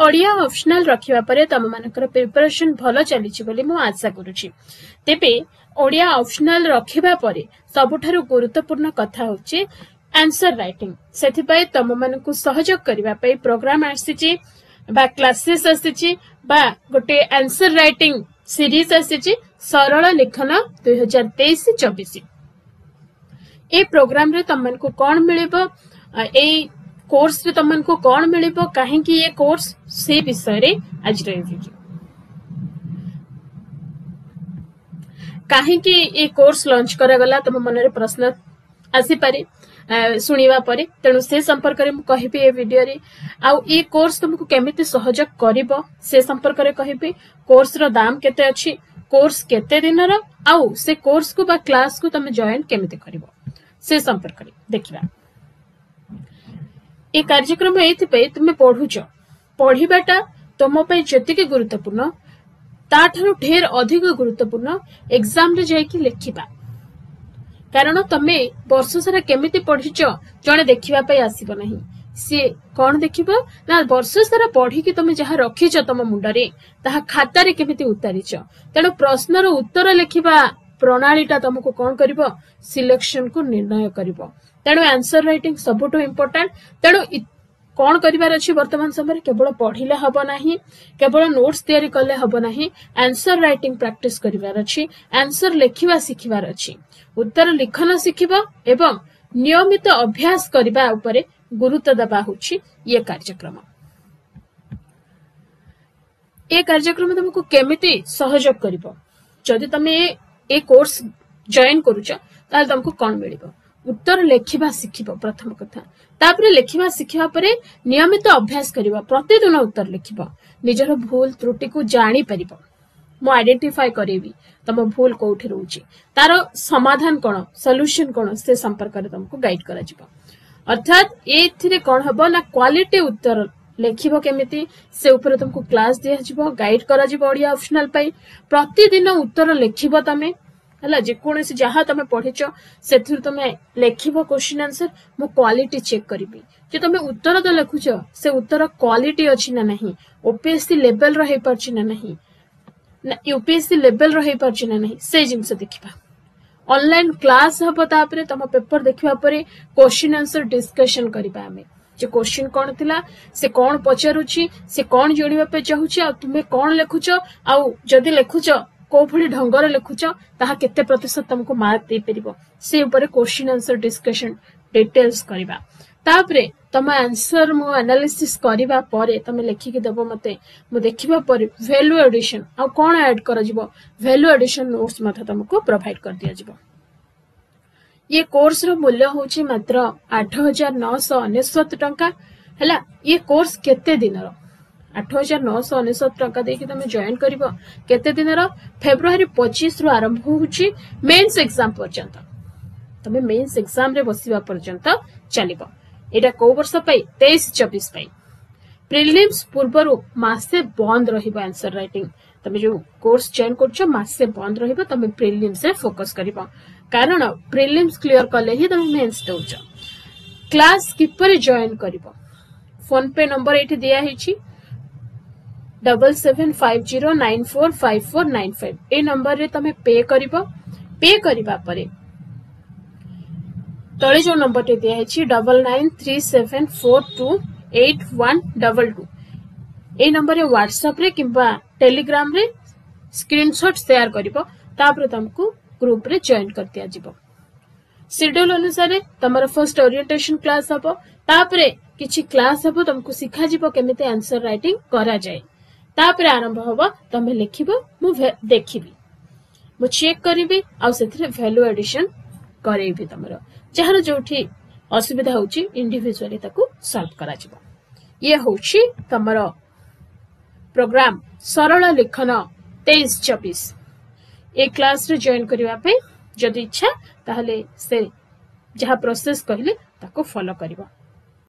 Odia optional ରଖିବା ପରେ ତମମାନଙ୍କର preparation ଭଲ ଚାଲିଛି ବୋଲି ମୁଁ ଆଶା କରୁଛି ତେବେ ଓଡ଼ିଆ ଅପସନାଲ ରଖିବା ପରେ ସବୁଠାରୁ ଗୁରୁତ୍ୱପୂର୍ଣ୍ଣ କଥା ହେଉଛି ଆନ୍ସର ରାଇଟିଂ ସେଥିପାଇଁ ତମମାନଙ୍କୁ ସହଯୋଗ କରିବା ପାଇଁ ପ୍ରୋଗ୍ରାମ ଆସିଛି ବା କ୍ଲାସେସ୍ ଆସିଛି ବା ଗୋଟେ ଆନ୍ସର ରାଇଟିଂ ସିରିଜ ଆସିଛି ସରଳ ଲିଖନ ଦୁଇହଜାର ତେଇଶ ଚବିଶ ଏ ପ୍ରୋଗ୍ରାମରେ ତମମାନଙ୍କୁ କ'ଣ ମିଳିବ ଏଇ कोर्स रे तुमको कौन मिल कहीं ये कोर्स से विषय आज कहीं ये कोर्स लंच कर तुम मन प्रश्न आसी पारे शुणा पर तेणु से संपर्क में कह भिडर आउ ये कोर्स तुमको केमी सहज कर से संपर्क में कह कोर्स राम के कोर्स केिन रोर्स को क्लास को तुम जॉन केमी कर से संपर्क देखा ଏ କାର୍ଯ୍ୟକ୍ରମ ଏଇଥିପାଇଁ ତୁମେ ପଢ଼ୁଛ ପଢ଼ିବାଟା ତୁମ ପାଇଁ ଯେତିକି ଗୁରୁତ୍ୱପୂର୍ଣ୍ଣ ତାଠାରୁ ଢେର ଅଧିକ ଗୁରୁତ୍ୱପୂର୍ଣ୍ଣ ଏକ୍ଜାମ୍ରେ ଯାଇକି ଲେଖିବା କାରଣ ତମେ ବର୍ଷ ସାରା କେମିତି ପଢ଼ିଛ ଜଣେ ଦେଖିବା ପାଇଁ ଆସିବ ନାହିଁ ସିଏ କଣ ଦେଖିବ ନା ବର୍ଷ ସାରା ପଢିକି ତମେ ଯାହା ରଖିଛ ତମ ମୁଣ୍ଡରେ ତାହା ଖାତାରେ କେମିତି ଉତାରିଛ ତେଣୁ ପ୍ରଶ୍ନର ଉତ୍ତର ଲେଖିବା प्रणाली तुमको कौन कर सिलेक्शन को निर्णय कर तेणु आंसर रईट सब इम्पोर्टाट तेणु कौन करार समय केवल पढ़ले हम ना केवल नोट्स तैयारी कले हम ना आंसर रईट प्राक्ट करार आंसर लेखा शिखबार अच्छी उत्तर लिखन शिखब नियमित अभ्यास करने गुरुत्व दवा हूँ ये कार्यक्रम ये कार्यक्रम तुमको केमी सहयोग कर ए कोर्स जॉइन करुच ताल तुमको कौन मिल उत्तर लेखिबा सिखिब प्रथम कथा तापर लेखिबा सिखिबा परे नियमित अभ्यास करिब प्रतिदिन उत्तर लेखिब निजर भूल त्रुटि को जानी परिब मो आइडेंटिफाई करेबि तम भूल कोठे रहउची तारो समाधान कोन सॉल्यूशन कोन से संपर्क करे तुमको गाइड करा जिबो अर्थात एथिरे कोन हबो ना क्वालिटी उत्तर लेखिबो केमिति से ऊपर तुमको क्लास दिया जिवो गाइड करा जिवो ओडिया ऑप्शनल पई प्रतिदिन उत्तर लेखिबो तमे हला जे कोनसी जहा तमे पढिचो सेथुर तमे लेखिबो क्वेश्चन आंसर मु क्वालिटी चेक करबी जे तमे उत्तर त लेखुचो से उत्तर क्वालिटी अछि ना नहीं ओपीएससी लेवल रहै परछि ना नहीं यूपीएससी लेवल रहै परछि ना नहीं से जिंस देखिबा ऑनलाइन क्लास हबो तापरे तमे पेपर देखिबा परे क्वेश्चन आंसर डिस्कशन करबा आमे ଯେ କୋଶ୍ଚିନ୍ କ'ଣ ଥିଲା ସେ କ'ଣ ପଚାରୁଛି ସେ କ'ଣ ଜାଣିବା ପାଇଁ ଚାହୁଁଛି ଆଉ ତୁମେ କ'ଣ ଲେଖୁଛ ଆଉ ଯଦି ଲେଖୁଛ କୋଉଭଳି ଢଙ୍ଗରେ ଲେଖୁଛ ତାହା କେତେ ପ୍ରତିଶତ ତମକୁ ମାର୍କ ଦେଇପାରିବ ସେ ଉପରେ କୋଶ୍ଚିନ୍ ଆନ୍ସର ଡିସ୍କସନ୍ ଡିଟେଲ୍ସ କରିବା ତାପରେ ତମ ଆନ୍ସର ମୁଁ ଆନାଲିସିସ୍ କରିବା ପରେ ତମେ ଲେଖିକି ଦେବ ମତେ ମୁଁ ଦେଖିବା ପରେ ଭ୍ୟାଲୁ ଆଡିସନ୍ ଆଉ କ'ଣ ଆଡ୍ କରାଯିବ ଭ୍ୟାଲୁ ଆଡିସନ୍ ନୋଟ୍ସ ମଧ୍ୟ ତମକୁ ପ୍ରୋଭାଇଡ୍ କରିଦିଆଯିବ ये कोर्स रूल्य हूँ मात्र आठ हजार नौश अनेश्वत टाइम ये कोर्स के आठ हजार नौश अनेश्वत टाइम देखिए जयन कर फेब्रुआर पचीस रु आरंभ मेन्स एक्जाम पर्यटन तुम मेन्स एक्जाम बस चल कौ वर्ष तेईस चबीश प्रिलिम्स पूर्व मसे बंद रनसर रईटिंग तुम जो कोर्स चयन करसे बंद रिलिम्स फोकस कर कारण प्रिलिम्स क्लीयर कले ही तुम मेन्स दौ क्लास किपर जॉन कर फोन पे नंबर ये दिखाई double seven five zero nine four five four nine five ए नंबर रे तुम पे कर पे करवा तले जो नंबर टे दिखाई double nine three seven four two eight one double two ए नंबर व्हाट्सअप रे कि टेलीग्राम रे स्क्रीनशॉट शेयर शेयर करपुर तुमको ग्रुप जॉन कर दि जा सेड्यूल अनुसार तुम फर्स्ट ओरिएंटेशन क्लास हम तापर कि क्लास हम तुमको शिखा केमी आंसर रईटिंग कराए तापर आरंभ हम तुम्हें लिख देखी मुझे चेक करी आल्यू एडिशन करेबी तुम जार जो असुविधा होंडिजुआली सल्व कर ये हूँ तुम प्रोग्राम सरल लेखन तेईस चबीश ए क्लास रे जॉइन करने जदि इच्छा ताहले से जहा प्रोसेस कहले ताको फॉलो करबा